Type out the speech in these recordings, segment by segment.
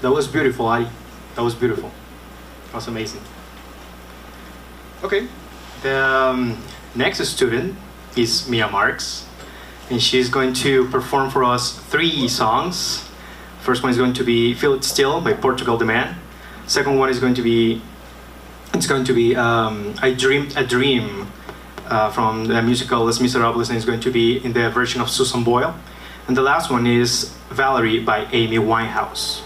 That was beautiful, Adi. That was beautiful. That was amazing. Okay, the um, next student is Mia Marks, and she's going to perform for us three songs. First one is going to be "Feel It Still" by Portugal the Man. Second one is going to be it's going to be um, "I Dreamed a Dream" uh, from the musical Les Miserables, and it's going to be in the version of Susan Boyle. And the last one is "Valerie" by Amy Winehouse.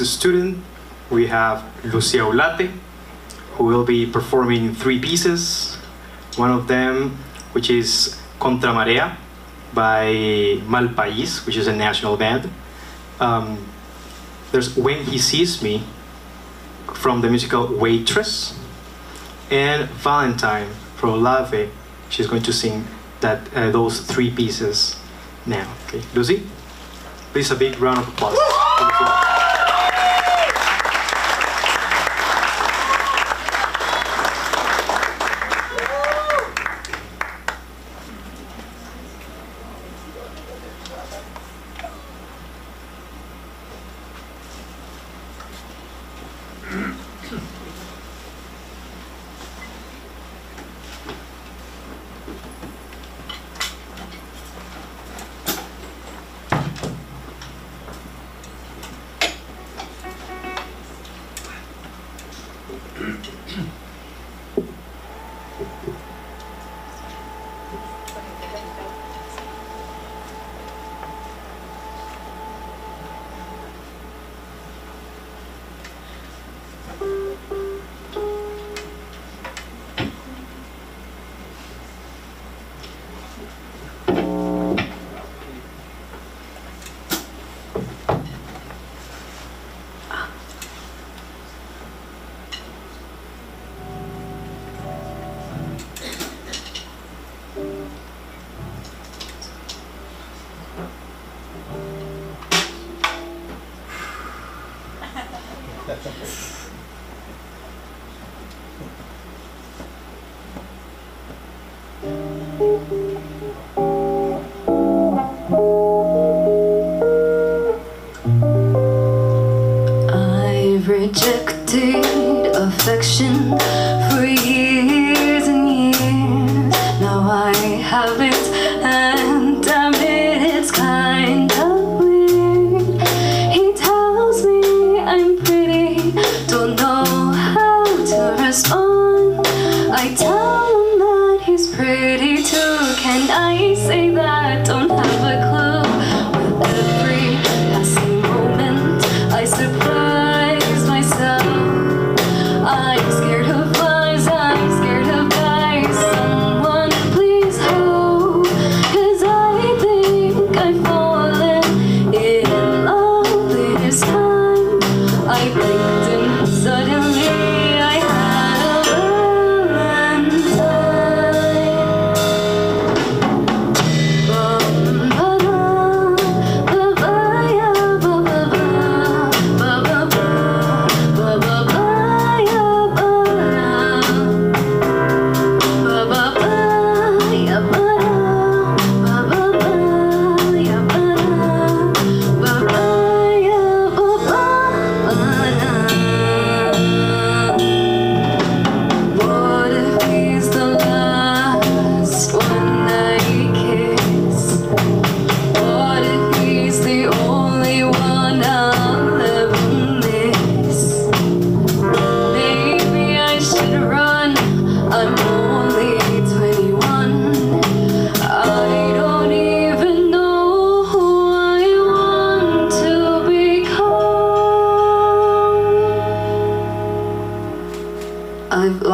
Next student, we have Lucia Ulate, who will be performing three pieces. One of them, which is Contra Marea by Mal País, which is a national band. Um, there's When He Sees Me from the musical Waitress, and Valentine from Lave. She's going to sing that uh, those three pieces now. Okay, Lucy, please a big round of applause.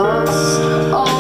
lost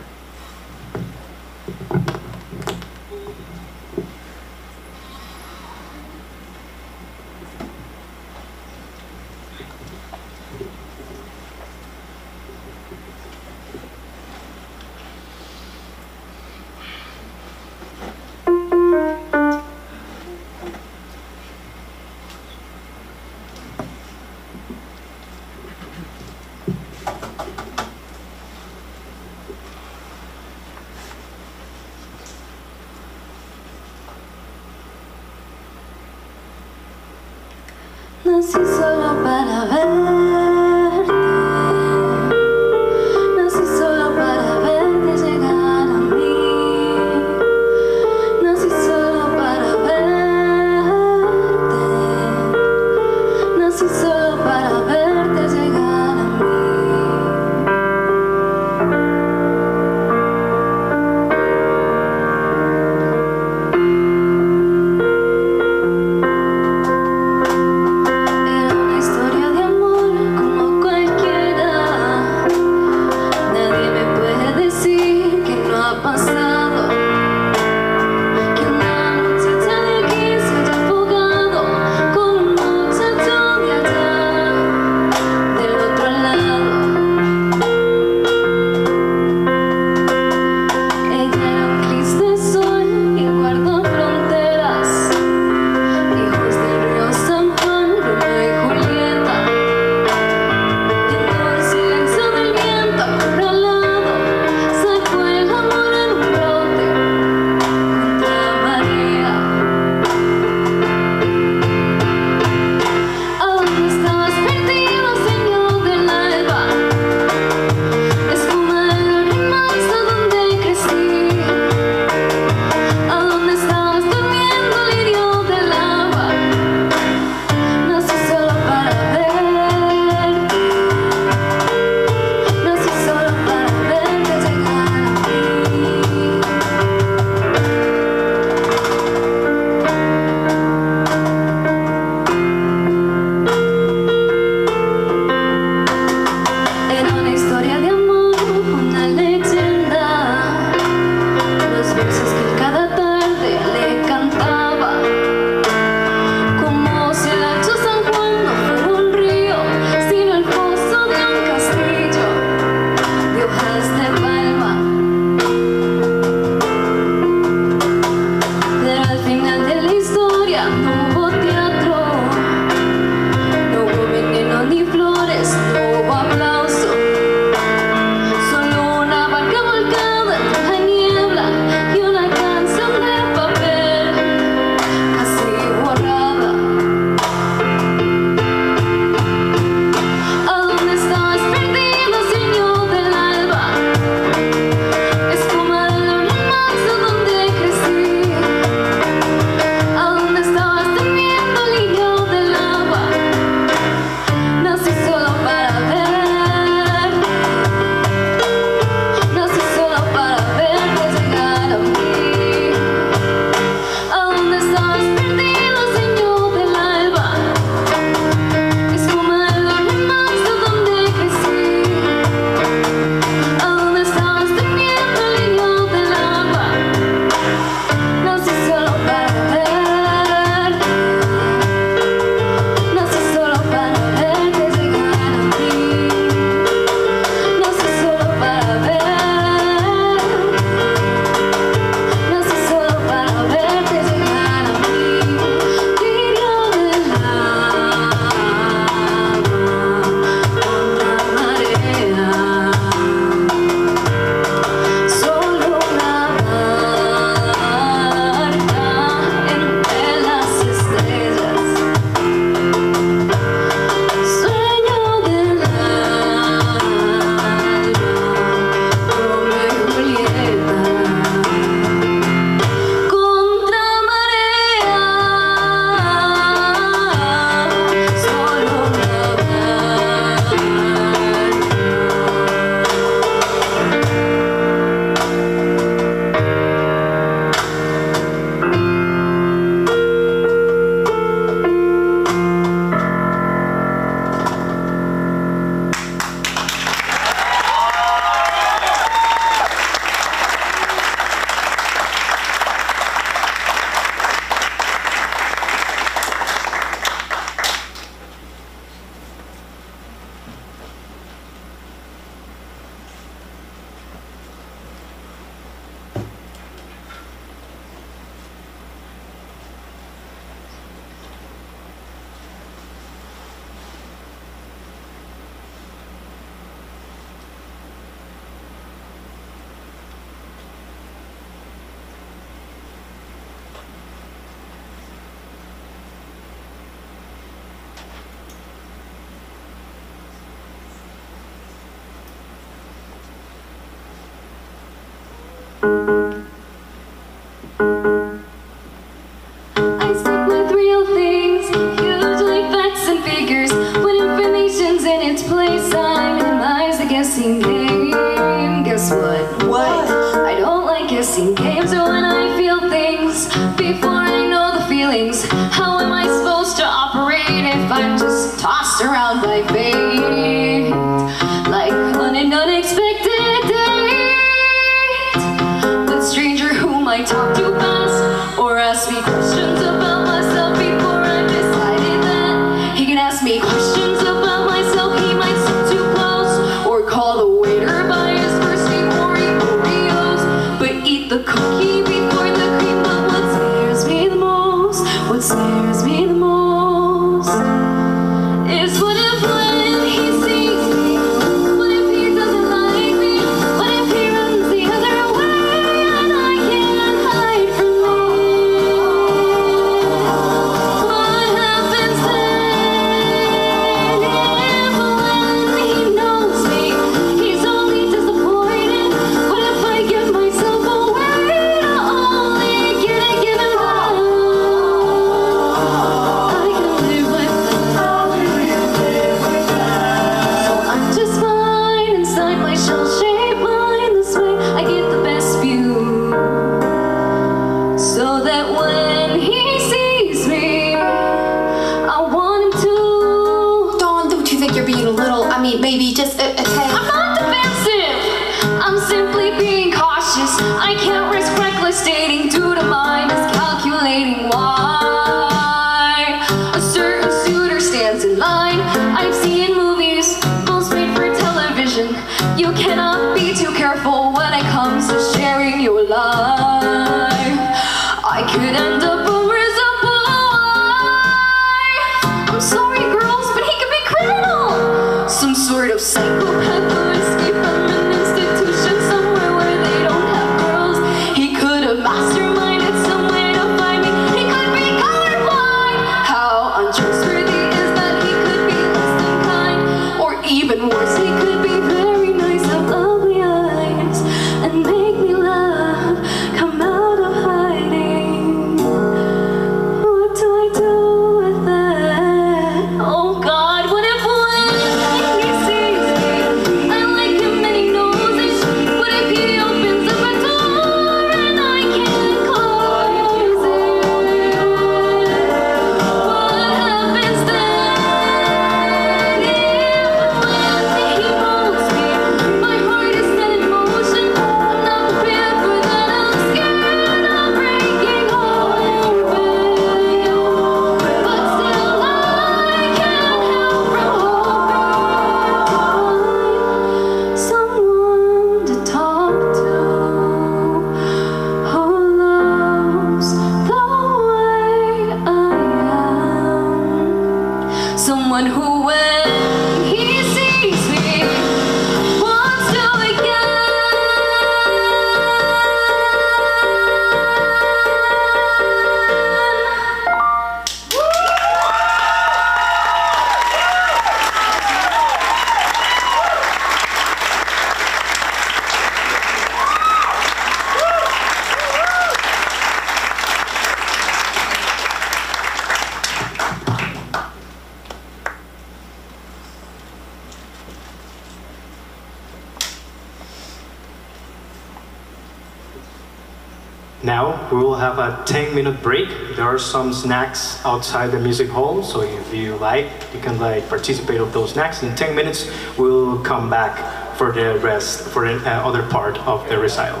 minute break. There are some snacks outside the music hall, so if you like, you can like participate of those snacks. In 10 minutes, we'll come back for the rest, for the uh, other part of the recital.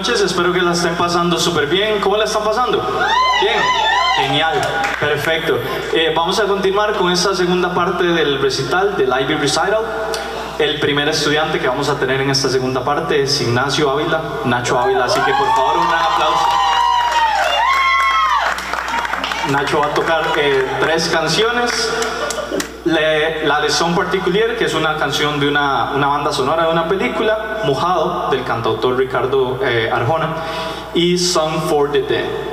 Noches, espero que la estén pasando súper bien. ¿Cómo la están pasando? Bien, genial, perfecto. Eh, vamos a continuar con esta segunda parte del recital, del Ivy Recital. El primer estudiante que vamos a tener en esta segunda parte es Ignacio Ávila, Nacho Ávila, así que por favor un gran aplauso. Nacho va a tocar eh, tres canciones. La de Son Particulier, que es una canción de una, una banda sonora de una película, Mojado, del cantautor Ricardo eh, Arjona, y Song for the Dead.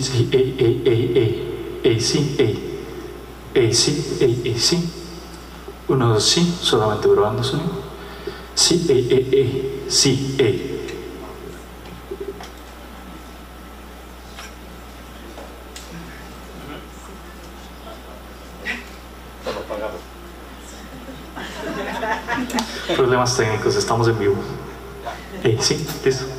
sí, sí, ey, ey, ey, ey, ey, sí, ey, ey, sí, ey, ey, sí. Uno, dos, sí, solamente probando sonido. Sí, ey, ey, ey, sí, ey. Problemas técnicos, estamos en vivo. Ey, sí, listo.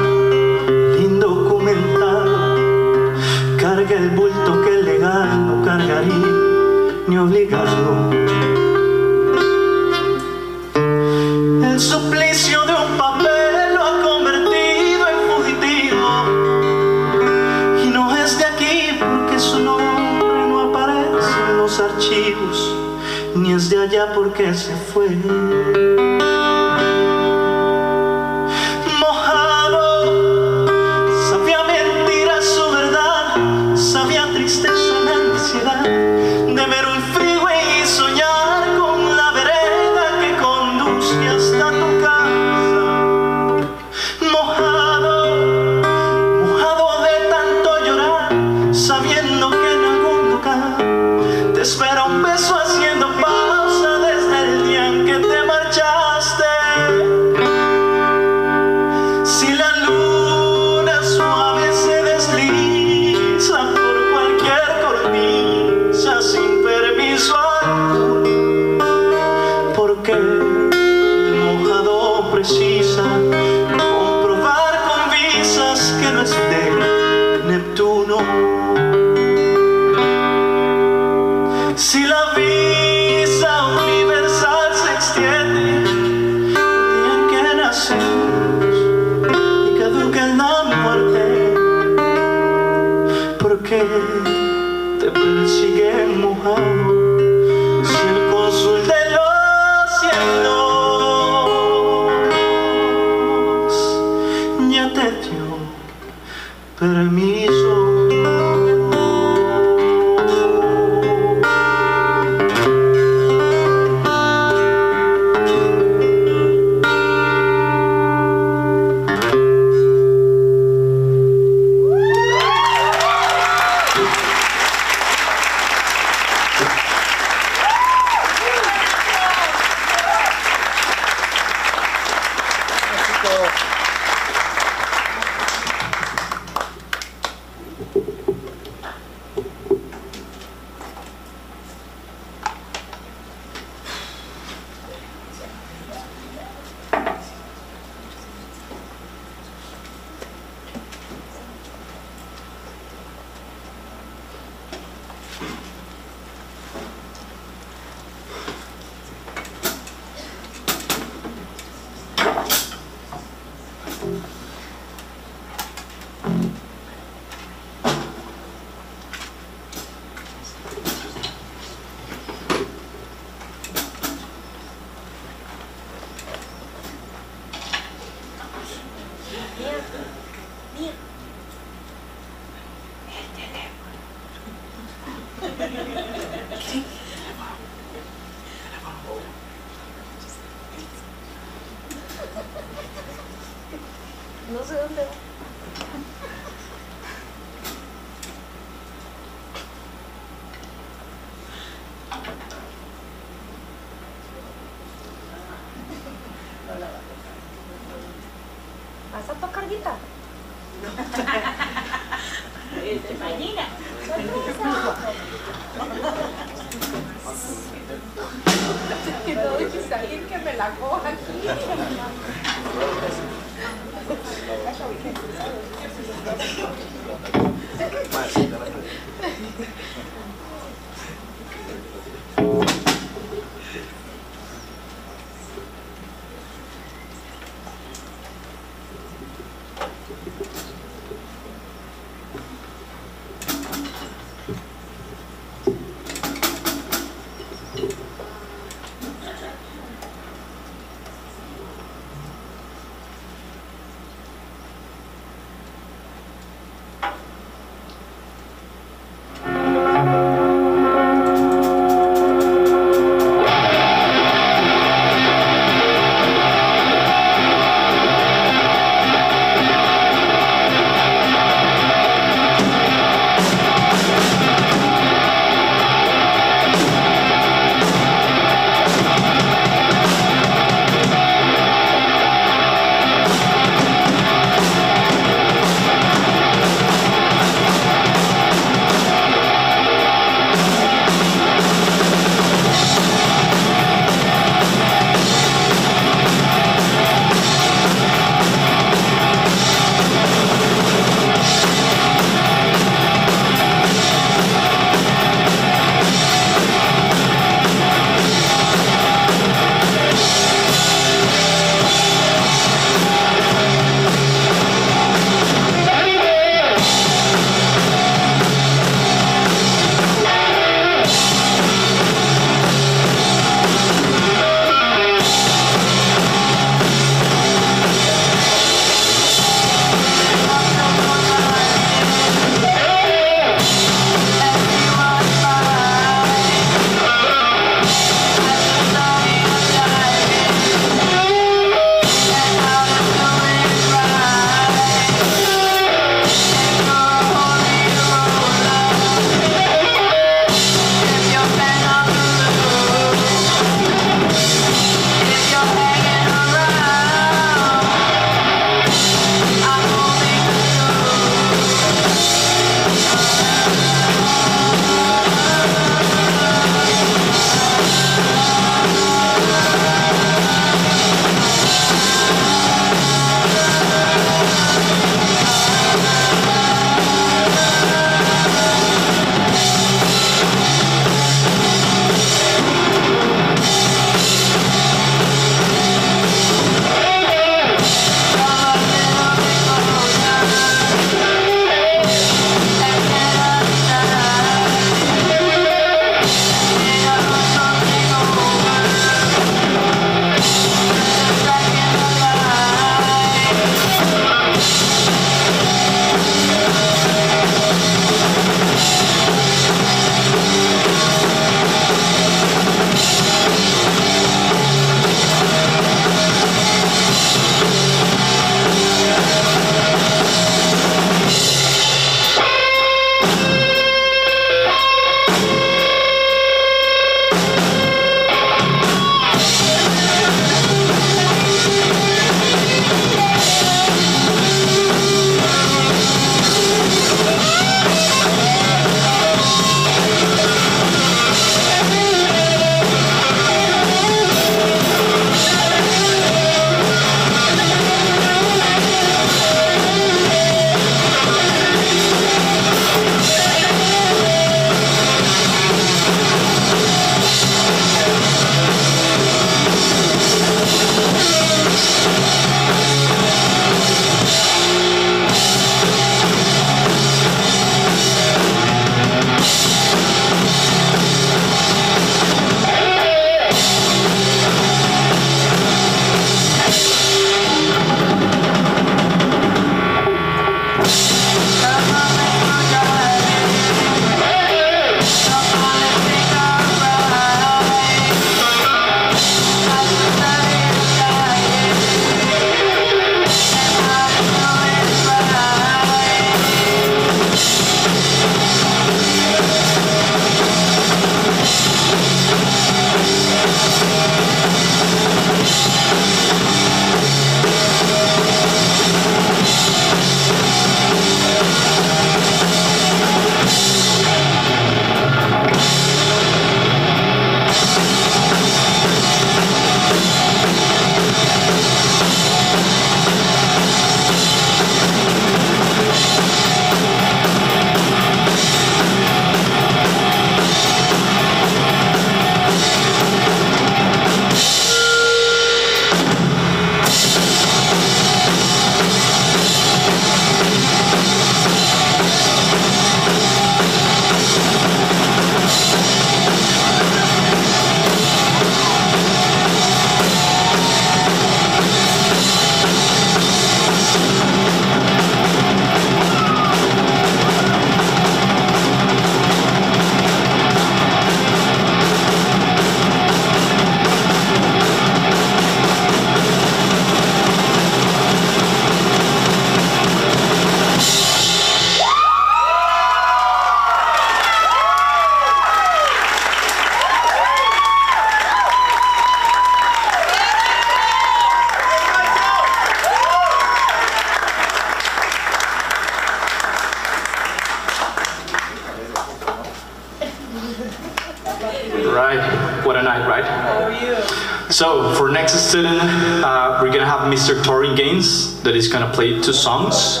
That is gonna play two songs.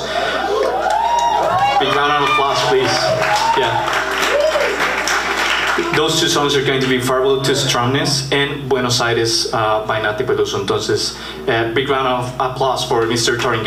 Big round of applause, please. Yeah. Those two songs are going to be Farewell to Strongness and Buenos Aires uh, by Nati Peluso. Entonces, uh, big round of applause for Mr. Torin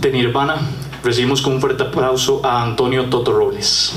de Nirvana. Recibimos con un fuerte aplauso a Antonio Toto Robles.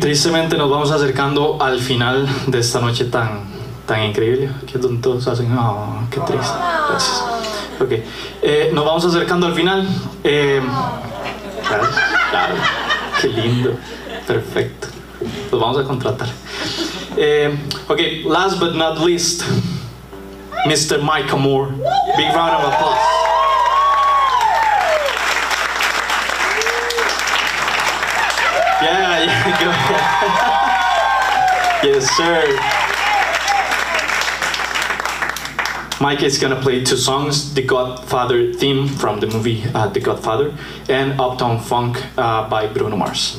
Tristemente nos vamos acercando al final de esta noche tan, tan increíble. Aquí es donde hacen, ah, qué triste. Gracias. Ok, eh, nos vamos acercando al final. Eh, claro, claro, qué lindo, perfecto. Los vamos a contratar. Eh, ok, last but not least, Mr. Mike Moore. Big round of applause. Yes, sir. Mike is gonna play two songs: "The Godfather" theme from the movie uh, "The Godfather" and "Uptown Funk" uh, by Bruno Mars.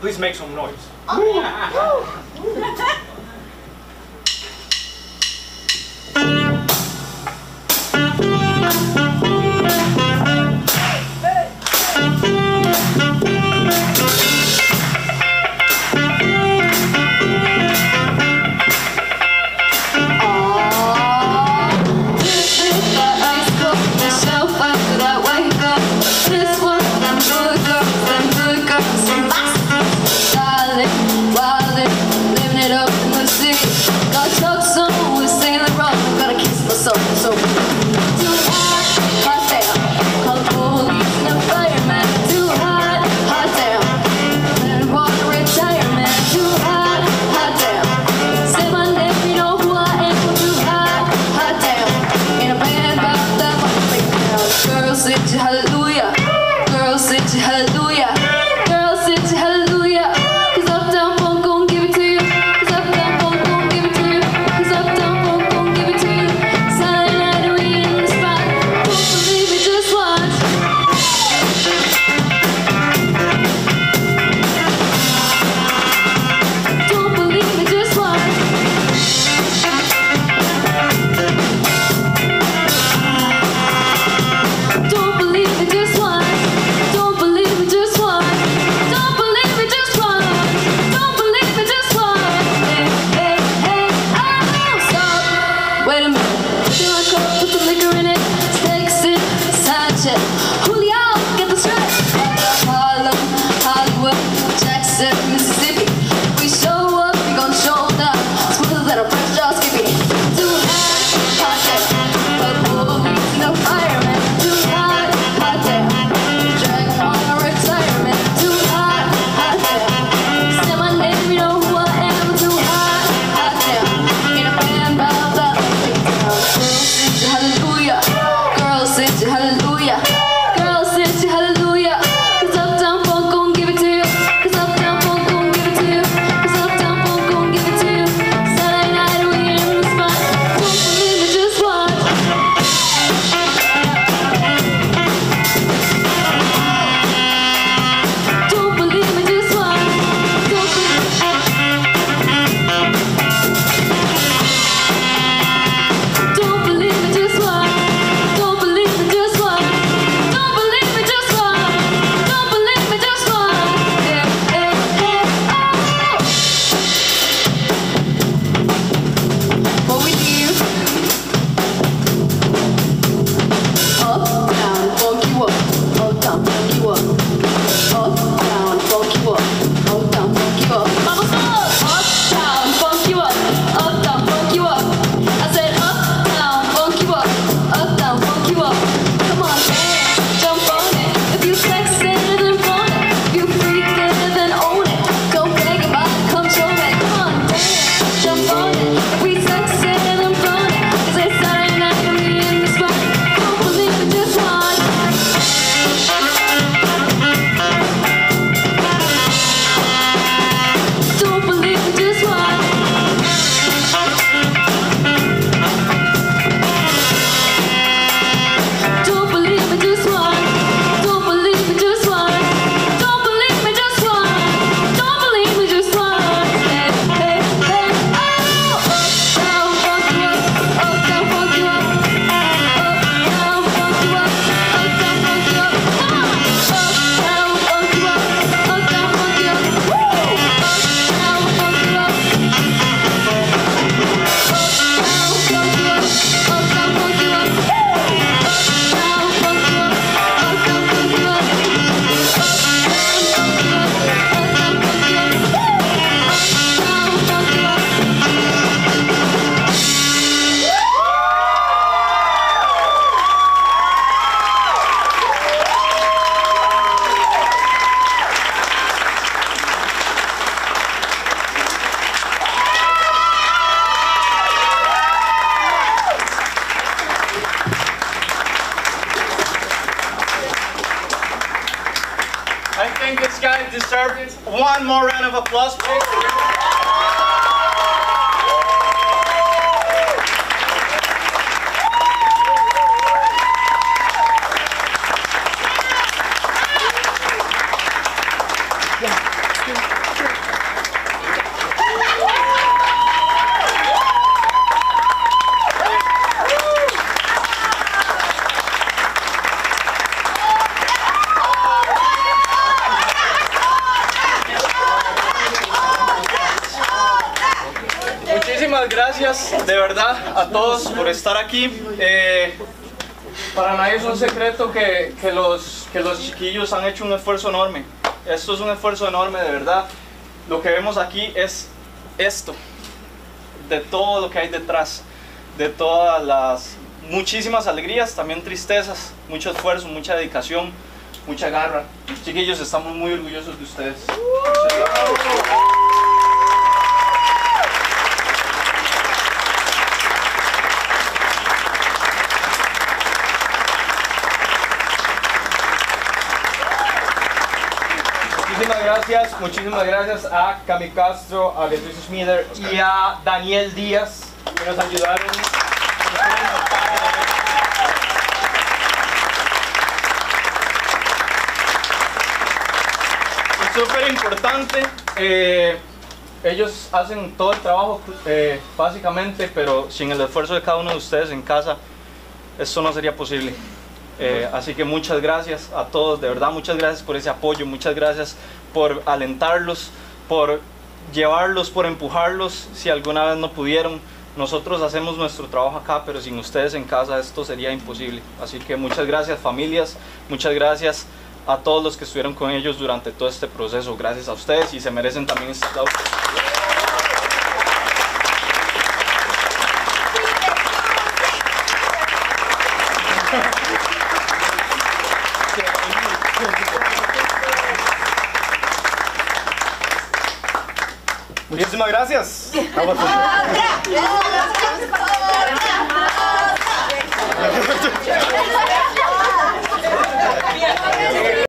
Please make some noise. plus a todos por estar aquí. Eh, para nadie es un secreto que, que los, que los chiquillos han hecho un esfuerzo enorme. Esto es un esfuerzo enorme, de verdad. Lo que vemos aquí es esto, de todo lo que hay detrás, de todas las muchísimas alegrías, también tristezas, mucho esfuerzo, mucha dedicación, mucha garra. Chiquillos, estamos muy orgullosos de ustedes. Muchas gracias. Muchísimas gracias, muchísimas gracias a Cami Castro, a Beatriz Schmieder y a Daniel Díaz que nos ayudaron. Es súper importante, eh, ellos hacen todo el trabajo eh, básicamente, pero sin el esfuerzo de cada uno de ustedes en casa, esto no sería posible. Eh, así que muchas gracias a todos, de verdad muchas gracias por ese apoyo, muchas gracias por alentarlos, por llevarlos, por empujarlos si alguna vez no pudieron. Nosotros hacemos nuestro trabajo acá, pero sin ustedes en casa esto sería imposible. Así que muchas gracias familias, muchas gracias a todos los que estuvieron con ellos durante todo este proceso. Gracias a ustedes y se merecen también este aplauso. Muchísimas gracias. Vamos a-